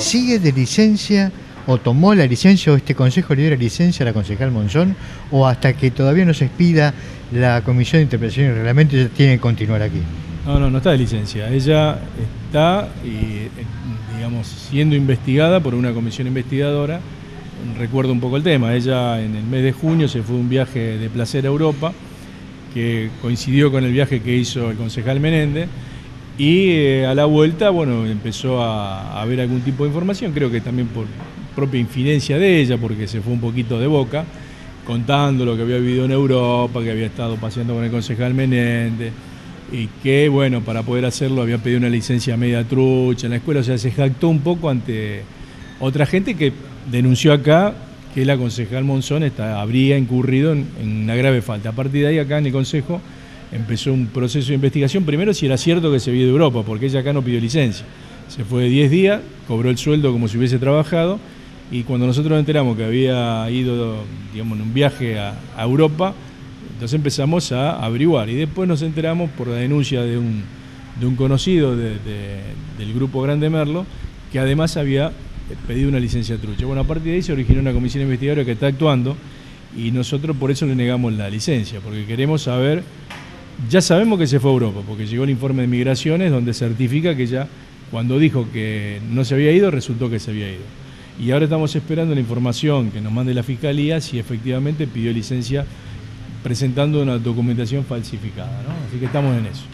¿sigue de licencia o tomó la licencia o este consejo le dio la licencia a la concejal Monzón o hasta que todavía no se expida la comisión de interpretación y reglamento ya tiene que continuar aquí? No, no, no está de licencia. Ella está, eh, digamos, siendo investigada por una comisión investigadora. Recuerdo un poco el tema. Ella en el mes de junio se fue un viaje de placer a Europa, que coincidió con el viaje que hizo el concejal Menéndez. Y eh, a la vuelta, bueno, empezó a, a, ver algún tipo de información, creo que también por propia infidencia de ella, porque se fue un poquito de boca, contando lo que había vivido en Europa, que había estado paseando con el concejal Menéndez, y que, bueno, para poder hacerlo había pedido una licencia media trucha en la escuela, o sea, se jactó un poco ante otra gente que denunció acá que la concejal Monzón habría incurrido en, una grave falta. A partir de ahí, acá en el Consejo, empezó un proceso de investigación, primero si era cierto que se había de Europa, porque ella acá no pidió licencia. Se fue de 10 días, cobró el sueldo como si hubiese trabajado, y cuando nosotros nos enteramos que había ido, digamos, en un viaje a, Europa, entonces empezamos a averiguar y después nos enteramos por la denuncia de un, de un conocido de, de, del grupo Grande Merlo que además había pedido una licencia trucha. Bueno, a partir de ahí se originó una comisión investigadora que está actuando y nosotros por eso le negamos la licencia, porque queremos saber, ya sabemos que se fue a Europa, porque llegó el informe de migraciones donde certifica que ya cuando dijo que no se había ido, resultó que se había ido. Y ahora estamos esperando la información que nos mande la Fiscalía si efectivamente pidió licencia presentando una documentación falsificada. Así que estamos en eso.